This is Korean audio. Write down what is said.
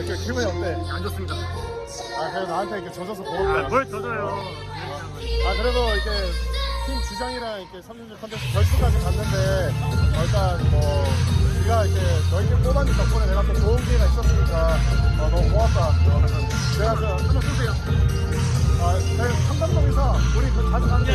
오늘 그 기분이 어때? 안 좋습니다. 아 그래 나한테 이렇게 젖어서 고맙다. 아뭘 젖어요. 아 그래도 이렇게 팀 주장이랑 이렇게 3점 컨테스트 결승까지 갔는데 어, 일단 뭐 네가 이렇게 너희들 뽑아준 덕분에 내가 또 좋은 기회가 있었으니까 어, 너무 고맙다. 어, 내가 그 한번 쏘세요. 아, 네, 삼 감독이서 우리 그 자주 가는 데